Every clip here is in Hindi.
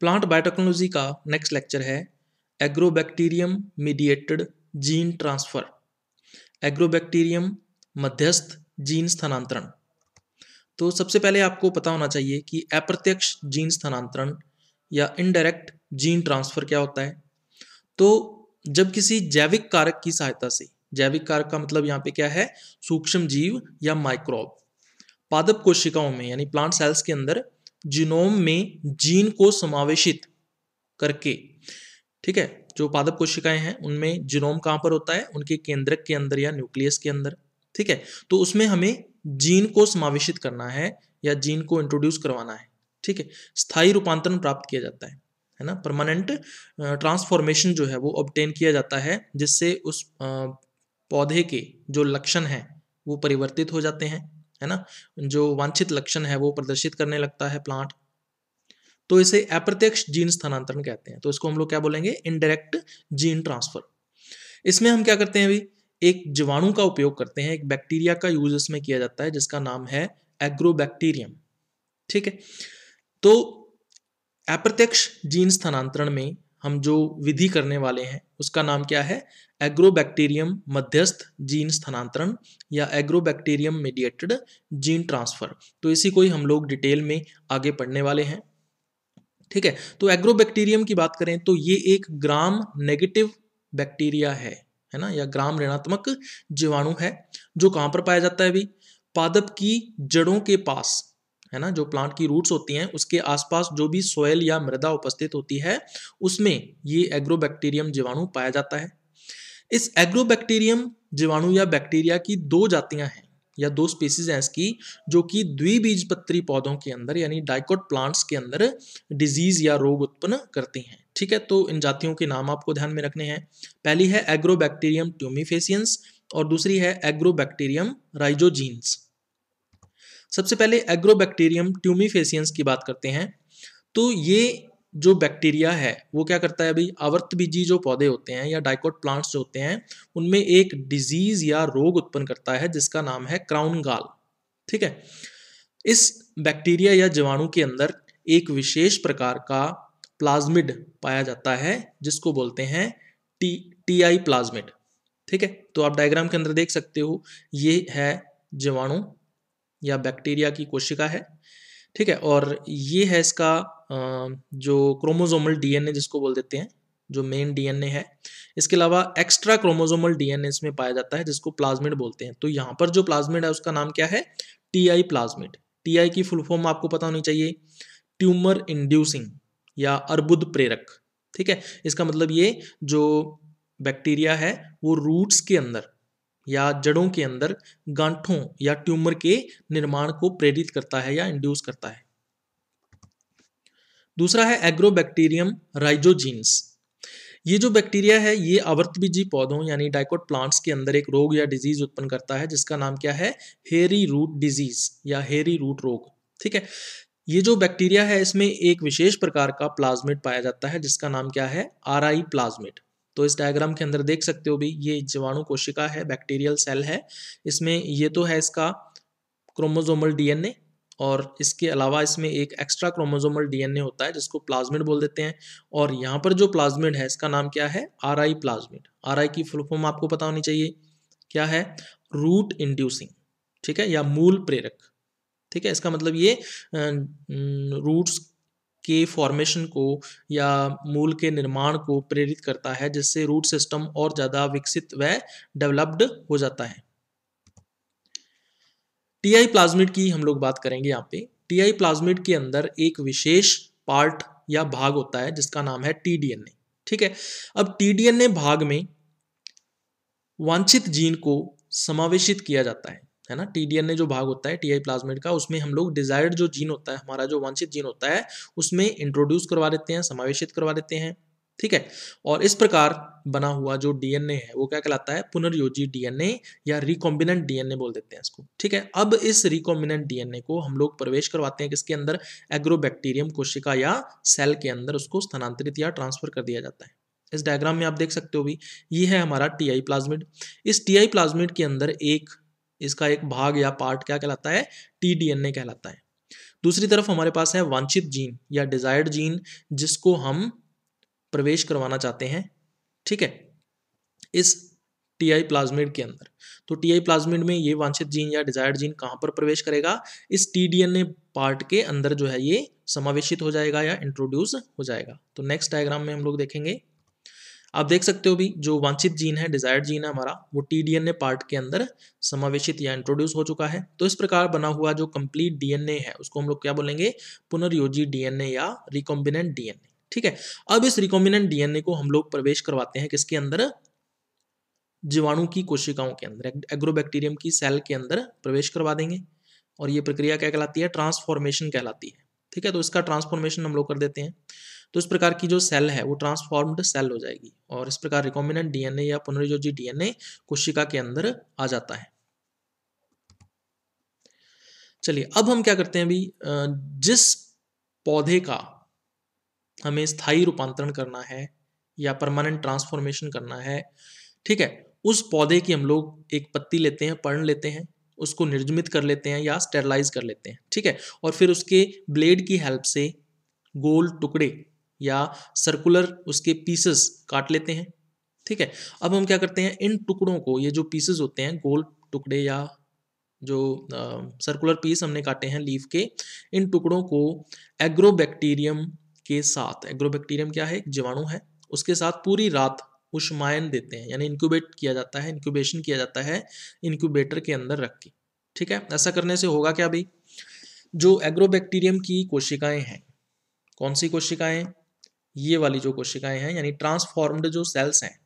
प्लांट बायोटेक्नोलॉजी का नेक्स्ट लेक्चर है agrobacterium mediated gene transfer. Agrobacterium मध्यस्थ जीन स्थानांतरण। तो सबसे पहले आपको पता होना चाहिए कि अप्रत्यक्ष जीन स्थानांतरण या इनडायरेक्ट जीन ट्रांसफ़र क्या होता है। तो जब किसी जैविक कारक की सहायता से, जैविक कारक का मतलब यहाँ पे क्या है? सूक्ष्म जीव या माइक्रोब पादप कोशिकाओं में, यानी प्लांट सेल्स के अंदर जीनोम में जीन को समावेशित करके, ठीक है? जो पादप कोशिकाएँ हैं, उनमें जीनोम कहाँ पर होता है? उनके केंद्रक के अंदर या न्यूक्लियस के अंदर, ठीक है? तो उसमें हमें जीन को समावेशित करना है या जीन को इंट्रोड्यूस करवाना है, ठीक है? स्थायी रूपांतरण प्राप्त किया जाता है है ना? परमानेंट ट्रांसफॉर्मेशन जो है वो ऑब्टेन किया जाता है, जिससे उस पौधे के जो लक्षण हैं, वो परिवर्तित हो जाते हैं है ना? जो वांछित लक्षण है, वो प्रदर्शित करने लगता है प्लांट तो इसे अप्रत्यक्ष जीन स्थानांतरण कहते हैं। तो इसको हम लोग क्या बोलेंगे? इनडायरेक्ट जीन ट्रांसफ़र इसमें हम क्या करते हैं अभी? एक जीवाणु का उपयोग करते हैं, एक बैक्टीरिया का यूज़ इसमें किया जाता है, जिसका नाम है एग्रोबैक्टीरियम ठीक है? तो अप्रत्यक्ष जीन स्थानांतरण में हम जो विधि करने वाले हैं, उसका नाम क्या है? एग्रोबैक्टीरियम मध्यस्थ जीन स्थानांतरण या एग्रोबैक्टीरियम मीडिएटेड जीन ट्रांसफ़र तो इसी को ही हम लोग डिटेल में आगे पढ़ने वाले हैं। ठीक है? तो एग्रोबैक्टीरियम की बात करें तो ये एक ग्राम नेगेटिव बैक्टीरिया है है ना? या ग्राम ऋणात्मक जीवाणु है, जो कहाँ पर पाया जाता है अभी? पादप की जड़ों के पास है ना, जो प्लांट की रूट्स होती हैं, उसके आसपास जो भी सोयल या मृदा उपस्थित होती है, उसमें ये एग्रोबैक्टीरियम जीवाणु पाया जाता है। इस एग्रोबैक्टीरियम जीवाणु या बैक्टीरिया की दो जातियाँ हैं, या दो स्पीसीज हैं इसकी, जो कि द्विबीजपत्री पौधों के अंदर, यानी डाइकोट प्लांट्स के अंदर डिज़ीज़ या रोग उत्पन्न करती हैं। ठीक है तो इन जातियों के नाम आपको ध्यान में रखने हैं। पहली है एग्रोबैक्टीरियम ट्यूमिफेसियंस और दूसरी है एग्रोबैक्टीरियम राइजोजीन्स सबसे पहले एग्रोबैक्टीरियम ट्यूमिफेसियंस की बात करते हैं। तो ये जो बैक्टीरिया है, वो क्या करता है अभी? आवर्त बीजी जो पौधे होते हैं या डाइकोट प्लांट्स जो होते हैं, उनमें एक डिज़ीज़ या रोग उत्पन्न करता है, जिसका नाम है क्राउन गाल ठीक है? इस बैक्टीरिया या जीवाणु के अंदर एक विशेष प्रकार का प्लाज्मिड पाया जाता है, जिसको बोलते हैं टी टी आई प्लाज्मिड ठीक है? तो आप डायग्राम के अंदर देख सकते हो, ये है जीवाणु। या बैक्टीरिया की कोशिका है, ठीक है? और ये है इसका जो क्रोमोजोमल डीएनए जिसको बोल देते हैं, जो मेन डीएनए है, इसके अलावा एक्स्ट्रा क्रोमोजोमल डीएनए इसमें पाया जाता है जिसको प्लाज्मिड बोलते हैं। तो यहाँ पर जो प्लाज्मिड है उसका नाम क्या है? T T I plasmid. T I की फुल फॉर्म आपको पता होनी चाहिए, ट्यूमर इंड्यूसिंग या अर्बुद प्रेरक, ठीक है? इसका मतलब ये जो बैक्टीरिया है, वो रूट्स के अंदर या जड़ों के अंदर गांठों या ट्यूमर के निर्माण को प्रेरित करता है या इंड्यूस करता है। दूसरा है एग्रोबैक्टीरियम राइजोजीन्स ये जो बैक्टीरिया है, ये आवर्तबीजी पौधों यानी डाइकोट प्लांट्स के अंदर एक रोग या डिज़ीज़ उत्पन्न करता है, जिसका नाम क्या है? हेरी रूट डिज़ीज़ या हेरी रूट रोग। ठीक है? ये जो बैक्टीरिया है, इसमें एक विशेष प्रकार का प्लाज्मिड पाया जाता है, जिसका नाम क्या है? आर आई प्लाज्मिड तो इस डायग्राम के अंदर देख सकते हो भी ये जीवाणु कोशिका है बैक्टीरियल सेल है। इसमें ये तो है इसका क्रोमोजोमल डीएनए और इसके अलावा इसमें एक एक्स्ट्रा क्रोमोजोमल डीएनए होता है, जिसको प्लाज्मिड बोल देते हैं। और यहाँ पर जो प्लाज्मिड है, इसका नाम क्या है? R I plasmid R I की फुल फॉर्म आपको पता होनी चाहिए। क्या है? रूट इंड्यूसिंग ठीक है? या मूल प्रेरक, ठीक है? इसका मतलब ये रूट्स के फॉर्मेशन को या मूल के निर्माण को प्रेरित करता है, जिससे रूट सिस्टम और ज़्यादा विकसित व डेवलप्ड हो जाता है। टीआई प्लाज्मिड की हम लोग बात करेंगे यहाँ पे। टीआई प्लाज्मिड के अंदर एक विशेष पार्ट या भाग होता है, जिसका नाम है टीडीएनए ठीक है? अब टीडीएनए भाग में वांछित जीन को समावेशित किया जाता है। है ना? टीडीएनए जो भाग होता है टीआई प्लाज्मिड का, उसमें हम लोग डिजायर्ड जो जीन होता है, हमारा जो वांछित जीन होता है, उसमें इंट्रोड्यूस करवा देते हैं, समावेशित करवा देते हैं, ठीक है? और इस प्रकार बना हुआ जो डीएनए है, वो क्या कहलाता है? पुनर्योजी डीएनए या रिकॉम्बिनेंट डीएनए बोल देते हैं इसको, ठीक है? अब इस रिकॉम्बिनेंट डीएनए को हम लोग प्रवेश करवाते हैं किसके अंदर? एग्रोबैक्टीरियम कोशिका या सेल के अंदर उसको स्थानांतरित या ट्रांसफ़र कर दिया जाता है। इस डायग्राम में आप देख सकते हो भी, ये है हमारा टी आई प्लाज्मिड इस टी आई प्लाज्मिड के अंदर एक इसका एक भाग या पार्ट क्या कहलाता है? टी कहलाता है। दूसरी तरफ़ हमारे पास है वांछित जीन या डिजायर्ड जीन जिसको हम प्रवेश करवाना चाहते हैं, ठीक है? इस टी आई प्लाज्मिड के अंदर। तो टी आई प्लाज्मिड में ये वांछित जीन या डिजायर्ड जीन कहाँ पर प्रवेश करेगा? इस टीडीएनए पार्ट के अंदर जो है ये समावेशित हो जाएगा या इंट्रोड्यूस हो जाएगा। तो नेक्स्ट डायग्राम में हम लोग देखेंगे आप देख सकते हो भी, जो वांछित जीन है डिजायर्ड जीन है हमारा, वो टी टीडीएनए पार्ट के अंदर समावेशित या इंट्रोड्यूस हो चुका है। तो इस प्रकार बना हुआ जो कंप्लीट डीएनए है, उसको हम लोग क्या बोलेंगे? पुनर्योजी डीएनए या रिकॉम्बिनेंट डीएनए ठीक है? अब इस रिकॉम्बिनेंट डीएनए को हम लोग प्रवेश करवाते हैं किसके अंदर? जीवाणु की कोशिकाओं के अंदर एग्रोबैक्टीरियम की सेल के अंदर प्रवेश करवा देंगे। और ये प्रक्रिया क्या कहलाती है? ट्रांसफॉर्मेशन कहलाती है। ठीक है तो इसका ट्रांसफॉर्मेशन हम लोग कर देते हैं। तो इस प्रकार की जो सेल है, वो ट्रांसफॉर्म्ड सेल हो जाएगी और इस प्रकार रिकॉम्बिनेंट डीएनए या पुनर्योजी डीएनए कोशिका के अंदर आ जाता है। चलिए, अब हम क्या करते हैं अभी? जिस पौधे का हमें स्थायी रूपांतरण करना है या परमानेंट ट्रांसफॉर्मेशन करना है, ठीक है, उस पौधे की हम लोग एक पत्ती लेते हैं, पर्ण लेते हैं। उसको निर्जमित कर लेते हैं या स्टेरलाइज कर लेते हैं, ठीक है? और फिर उसके ब्लेड की हेल्प से गोल टुकड़े या सर्कुलर उसके पीसेस काट लेते हैं, ठीक है? अब हम क्या करते हैं, इन टुकड़ों को, ये जो पीसेस होते हैं, गोल टुकड़े या जो सर्कुलर पीस हमने काटे हैं लीफ के, इन टुकड़ों को एग्रोबैक्टीरियम के साथ एग्रोबैक्टीरियम क्या है? जीवाणु है, उसके साथ पूरी रात उष्मायन देते हैं, यानी इंक्यूबेट किया जाता है इंक्यूबेशन किया जाता है इंक्यूबेटर के अंदर रख के, ठीक है? ऐसा करने से होगा क्या भाई? जो एग्रोबैक्टीरियम की कोशिकाएँ हैं, कौन सी कोशिकाएँ? ये वाली जो कोशिकाएँ हैं, यानी ट्रांसफॉर्म्ड जो सेल्स हैं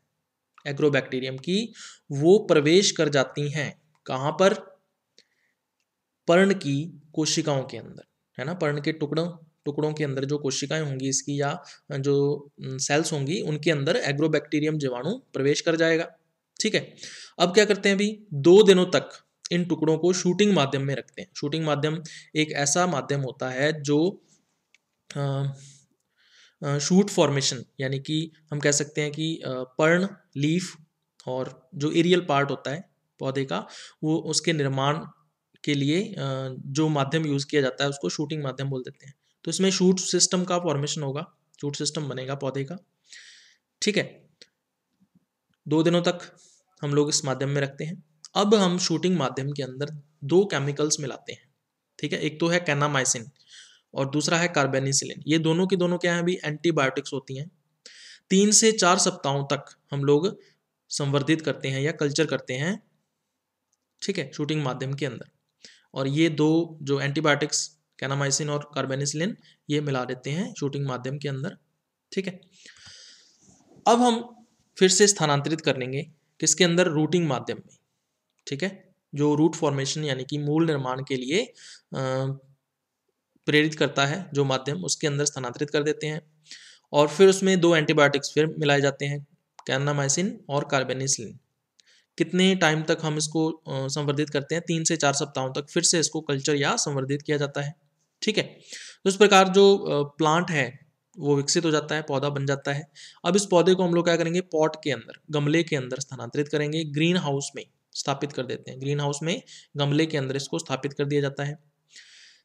एग्रोबैक्टीरियम की, वो प्रवेश कर जाती हैं कहाँ पर? पर्ण की कोशिकाओं के अंदर, है ना? पर्ण के टुकड़ों टुकड़ों के अंदर जो कोशिकाएँ होंगी इसकी या जो सेल्स होंगी, उनके अंदर एग्रोबैक्टीरियम जीवाणु प्रवेश कर जाएगा। ठीक है? अब क्या करते हैं अभी? दो दिनों तक इन टुकड़ों को शूटिंग माध्यम में रखते हैं। शूटिंग माध्यम एक ऐसा माध्यम होता है जो शूट फॉर्मेशन यानी कि हम कह सकते हैं कि पर्ण लीफ और जो एरियल पार्ट होता है पौधे का, वो उसके निर्माण के लिए जो माध्यम यूज़ किया जाता है उसको शूटिंग माध्यम बोल देते हैं। तो इसमें शूट सिस्टम का फॉर्मेशन होगा, शूट सिस्टम बनेगा पौधे का। ठीक है? दो दिनों तक हम लोग इस माध्यम में रखते हैं। अब हम शूटिंग माध्यम के अंदर दो केमिकल्स मिलाते हैं। ठीक है? एक तो है कैनामाइसिन और दूसरा है कार्बेनिसिलिन ये दोनों की दोनों क्या है अभी? एंटीबायोटिक्स होती हैं। तीन से चार सप्ताहों तक हम लोग संवर्धित करते हैं या कल्चर करते हैं। ठीक है? शूटिंग माध्यम के अंदर। और ये दो जो एंटीबायोटिक्स कैनामाइसिन और कार्बेनिसिलिन ये मिला देते हैं शूटिंग माध्यम के अंदर, ठीक है? अब हम फिर से स्थानांतरित करेंगे किसके अंदर? रूटिंग माध्यम में, ठीक है? जो रूट फॉर्मेशन यानी कि मूल निर्माण के लिए प्रेरित करता है, जो माध्यम उसके अंदर स्थानांतरित कर देते हैं। और फिर उसमें दो एंटीबायोटिक्स फिर मिलाए जाते हैं, कैनामाइसिन और कार्बेनिसिलिन। कितने टाइम तक हम इसको संवर्धित करते हैं? तीन से चार सप्ताहों तक फिर से इसको कल्चर या संवर्धित किया जाता है। ठीक है? तो इस प्रकार जो प्लांट है, वो विकसित हो जाता है, पौधा बन जाता है। अब इस पौधे को हम लोग क्या करेंगे? पॉट के अंदर, गमले के अंदर स्थानांतरित करेंगे। ग्रीन हाउस में स्थापित कर देते हैं। ग्रीन हाउस में गमले के अंदर इसको स्थापित कर दिया जाता है।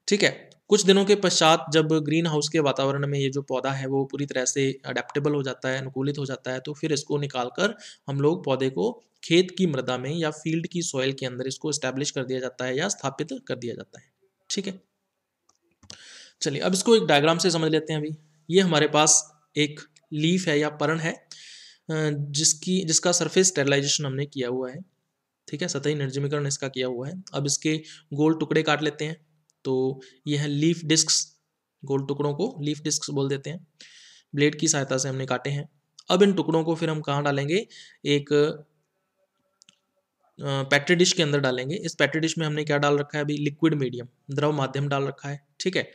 ठीक है? कुछ दिनों के पश्चात जब ग्रीन हाउस के वातावरण में ये जो पौधा है, वो पूरी तरह से अडेप्टेबल हो जाता है, अनुकूलित हो जाता है तो फिर इसको निकाल कर हम लोग पौधे को खेत की मृदा में या फ़ील्ड की सॉइल के अंदर इसको स्टैब्लिश कर दिया जाता है या स्थापित कर दिया जाता है। ठीक है? चलिए, अब इसको एक डायग्राम से समझ लेते हैं अभी। ये हमारे पास एक लीफ है या पर्ण है जिसकी, जिसका सरफेस स्टेरलाइजेशन हमने किया हुआ है। ठीक है, सतही निर्जमीकरण इसका किया हुआ है। अब इसके गोल टुकड़े काट लेते हैं। तो यह है लीफ डिस्क गोल टुकड़ों को लीफ डिस्क बोल देते हैं। ब्लेड की सहायता से हमने काटे हैं। अब इन टुकड़ों को फिर हम कहाँ डालेंगे? एक पैट्री डिश के अंदर डालेंगे। इस पैट्री डिश में हमने क्या डाल रखा है अभी? लिक्विड मीडियम द्रव माध्यम डाल रखा है। ठीक है?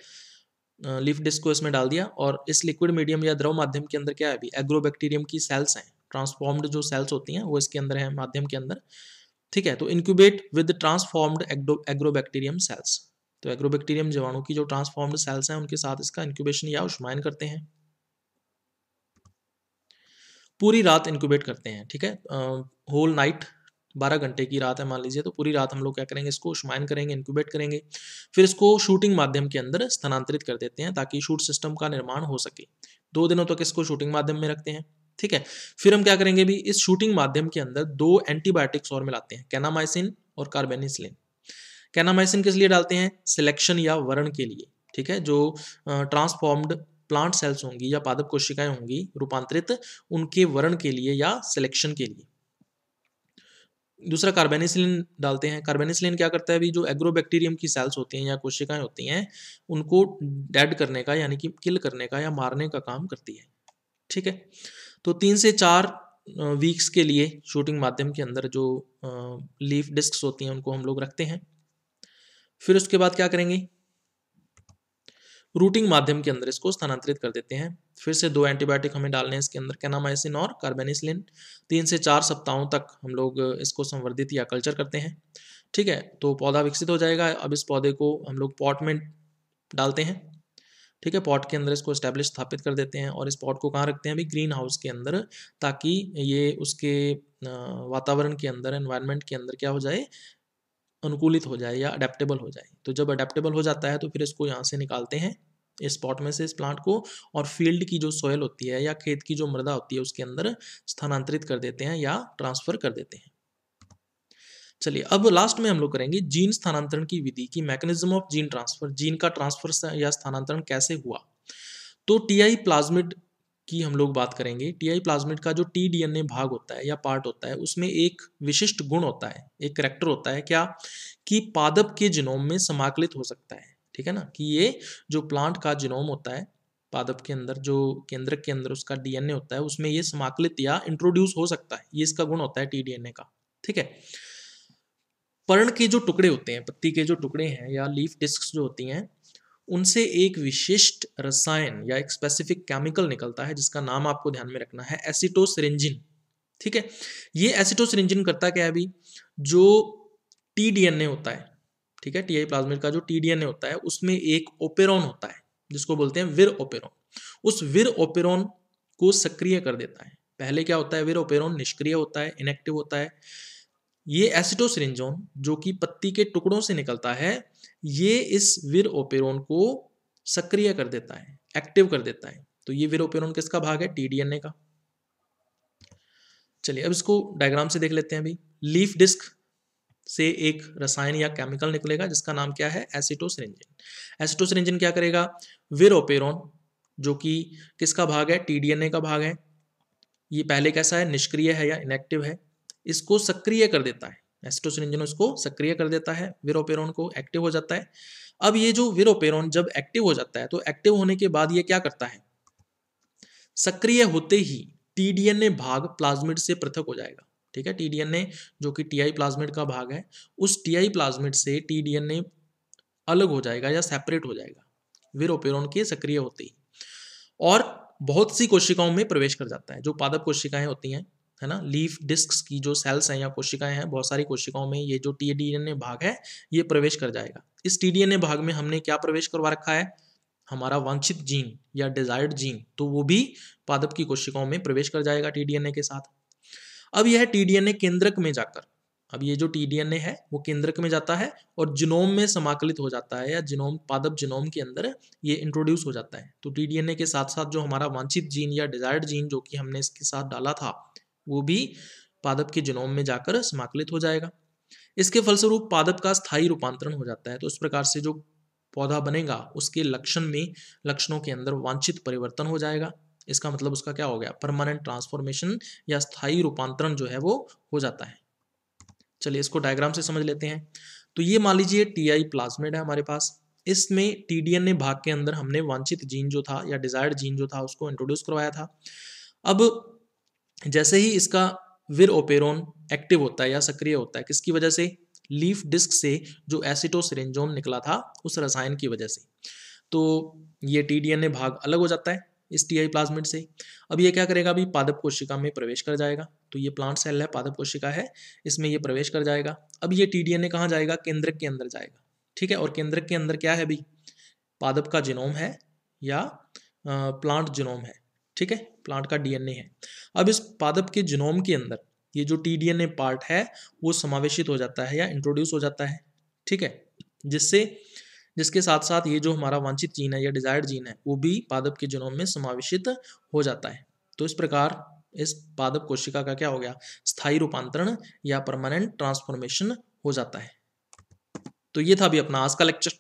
लीफ डिस्क को इसमें डाल दिया और इस लिक्विड मीडियम या द्रव माध्यम के अंदर क्या है अभी? एग्रोबैक्टीरियम की सेल्स हैं। ट्रांसफॉर्म्ड जो सेल्स होती हैं, वो इसके अंदर है, माध्यम के अंदर। ठीक है तो incubate with transformed agrobacterium cells तो एग्रोबैक्टीरियम जीवाणु की जो ट्रांसफॉर्म्ड सेल्स हैं, उनके साथ इसका इंक्यूबेशन या उष्मायन करते हैं। पूरी रात इंक्यूबेट करते हैं, ठीक है? होल नाइट बारह घंटे की रात है, मान लीजिए तो पूरी रात हम लोग क्या करेंगे, इसको उष्मायन करेंगे इंक्यूबेट करेंगे, फिर इसको शूटिंग माध्यम के अंदर स्थानांतरित कर देते हैं ताकि शूट सिस्टम का निर्माण हो सके। दो दिनों तक इसको शूटिंग माध्यम में रखते हैं, ठीक है? फिर हम क्या करेंगे भी, इस शूटिंग माध्यम के अंदर दो एंटीबायोटिक्स और मिलाते हैं कैनामाइसिन और कार्बेनिसिलिन कैनामाइसिन किस लिए डालते हैं? सिलेक्शन या वर्ण के लिए, ठीक है? जो ट्रांसफॉर्म्ड प्लांट सेल्स होंगी या पादप कोशिकाएँ होंगी, रूपांतरित उनके वर्ण के लिए या सिलेक्शन के लिए। दूसरा कार्बेनिसिलिन डालते हैं। कार्बेनिसिलिन क्या करता है भी जो एग्रोबैक्टीरियम की सेल्स होती हैं या कोशिकाएँ होती हैं, उनको डेड करने का यानी कि किल करने का या मारने का काम करती है। ठीक है? तो तीन से चार वीक्स के लिए शूटिंग माध्यम के अंदर जो लीफ डिस्क होती हैं, उनको हम लोग रखते हैं। फिर उसके बाद क्या करेंगे? रूटिंग माध्यम के अंदर इसको स्थानांतरित कर देते हैं। फिर से दो एंटीबायोटिक हमें डालने हैं इसके अंदर, कैनामाइसिन और कार्बेनिसिलिन। तीन से चार सप्ताहों तक हम लोग इसको संवर्धित या कल्चर करते हैं। ठीक है तो पौधा विकसित हो जाएगा। अब इस पौधे को हम लोग पॉट में डालते हैं। ठीक है, पॉट के अंदर इसको स्टैब्लिश स्थापित कर देते हैं और इस पॉट को कहाँ रखते हैं? अभी ग्रीन हाउस के अंदर, ताकि ये उसके वातावरण के अंदर, एनवायरनमेंट के अंदर क्या हो जाए? अनुकूलित हो जाए या अडेप्टेबल हो जाए। तो जब अडेप्टेबल हो जाता है तो फिर इसको यहाँ से निकालते हैं, इस स्पॉट में से इस प्लांट को और फ़ील्ड की जो सोयल होती है या खेत की जो मृदा होती है उसके अंदर स्थानांतरित कर देते हैं या ट्रांसफ़र कर देते हैं। चलिए, अब लास्ट में हम लोग करेंगे जीन स्थानांतरण की विधि की mechanism of gene transfer gene का ट्रांसफ़र या स्थानांतरण कैसे हुआ? तो टीआई प्लाज्मिड की हम लोग बात करेंगे टीआई प्लाज्मिड का जो टी डीएनए भाग होता है या पार्ट होता है, उसमें एक विशिष्ट गुण होता है, एक करेक्टर होता है क्या? कि पादप के जिनोम में समाकलित हो सकता है, ठीक है ना? कि ये जो प्लांट का जिनोम होता है, पादप के अंदर जो केंद्रक के अंदर उसका डीएनए होता है, उसमें ये समाकलित या इंट्रोड्यूस हो सकता है, ये इसका गुण होता है टी डीएनए का, ठीक है? पर्ण के जो टुकड़े होते हैं, पत्ती के जो टुकड़े हैं या लीफ डिस्क जो होती हैं उनसे एक विशिष्ट रसायन या एक स्पेसिफिक केमिकल निकलता है, जिसका नाम आपको ध्यान में रखना है एसिटोसरिंजिन ठीक है? ये एसिटोसरिंजिन करता क्या है अभी? जो टी डीएनए होता है, ठीक है? टीआई प्लाज्मिड का जो टी डीएनए होता है, उसमें एक ओपेरॉन होता है, जिसको बोलते हैं विर ओपेरॉन उस विर ओपेरॉन को सक्रिय कर देता है। पहले क्या होता है? विर ओपेरॉन निष्क्रिय होता है इनएक्टिव होता है। ये एसिटोसरिंजोन जो कि पत्ती के टुकड़ों से निकलता है, ये इस विर ओपेरोन को सक्रिय कर देता है, एक्टिव कर देता है। तो ये विर ओपेरोन किसका भाग है? टीडीएनए का। चलिए, अब इसको डायग्राम से देख लेते हैं अभी। लीफ डिस्क से एक रसायन या केमिकल निकलेगा, जिसका नाम क्या है? एसिटोसरिंजिन। एसिटोसरिंजिन क्या करेगा? विर ओपेरोन जो कि किसका भाग है? टीडीएनए का भाग है। ये पहले कैसा है? निष्क्रिय है या इनएक्टिव है? इसको सक्रिय कर देता है। एस्टोसिन उसको सक्रिय कर देता है विरोपेरोन को एक्टिव हो जाता है। अब ये जो विरोपेरोन जब एक्टिव हो जाता है तो एक्टिव होने के बाद ये क्या करता है? सक्रिय होते ही टीडीएनए भाग प्लाज्मिड से पृथक हो जाएगा। ठीक है? टीडीएनए जो कि टीआई प्लाज्मिड का भाग है, उस टीआई प्लाज्मिड से टीडीएनए अलग हो जाएगा या सेपरेट हो जाएगा विरोपेरोन के सक्रिय होते ही। और बहुत सी कोशिकाओं में प्रवेश कर जाता है। जो पादप कोशिकाएँ होती हैं है ना? लीफ डिस्क की जो सेल्स हैं या कोशिकाएँ हैं, बहुत सारी कोशिकाओं में ये जो टी भाग है, ये प्रवेश कर जाएगा। इस टी भाग में हमने क्या प्रवेश करवा रखा है? हमारा वांछित जीन या डिजायर्ड जीन तो वो भी पादप की कोशिकाओं में प्रवेश कर जाएगा टी के साथ। अब यह टी केंद्रक में जाकर, अब ये जो टी है, वो केंद्रक में जाता है और जिनोम में समाकलित हो जाता है या जिनोम पादप जिनोम के अंदर ये इंट्रोड्यूस हो जाता है। तो टी के साथ साथ जो हमारा वांछित जीन या डिजायर्ड जीन जो कि हमने इसके साथ डाला था वो भी पादप के जिनोम में जाकर समाकलित हो जाएगा। इसके फलस्वरूप पादप का स्थायी रूपांतरण हो जाता है। तो इस प्रकार से जो पौधा बनेगा, उसके लक्षण में, लक्षणों के अंदर वांछित परिवर्तन हो जाएगा। इसका मतलब उसका क्या हो गया? परमानेंट ट्रांसफॉर्मेशन या स्थायी रूपांतरण जो है वो हो जाता है। चलिए इसको डायग्राम से समझ लेते हैं। तो ये मान लीजिए टी आई प्लाज्मेड है हमारे पास। इसमें टी डी एन ए भाग के अंदर हमने वांछित जीन जो था या डिजायर्ड जीन जो था, उसको इंट्रोड्यूस करवाया था। अब जैसे ही इसका विर ओपेरोन एक्टिव होता है या सक्रिय होता है, किसकी वजह से? लीफ डिस्क से जो एसिटोसिरेंजोन निकला था, उस रसायन की वजह से। तो ये टी भाग अलग हो जाता है इस टी आई प्लाज्मिड से। अब ये क्या करेगा? अभी पादप कोशिका में प्रवेश कर जाएगा। तो ये प्लांट सेल है, पादप कोशिका है, इसमें ये प्रवेश कर जाएगा। अब ये टी डी एन ए कहाँ जाएगा? केंद्रक के अंदर जाएगा। ठीक है? और केंद्रक के अंदर क्या है अभी? पादप का जिनोम है या प्लांट जिनोम है। ठीक है? प्लांट का डीएनए है। अब इस पादप के जिनोम के अंदर ये जो टी पार्ट है, वो समावेशित हो जाता है या इंट्रोड्यूस हो जाता है। ठीक है? जिससे, जिसके साथ साथ ये जो हमारा वांछित जीन है या डिजायर्ड जीन है, वो भी पादप के जिनोम में समावेशित हो जाता है। तो इस प्रकार इस पादप कोशिका का क्या हो गया? स्थायी रूपांतरण या परमानेंट ट्रांसफॉर्मेशन हो जाता है। तो ये था अभी अपना आज का लेक्चर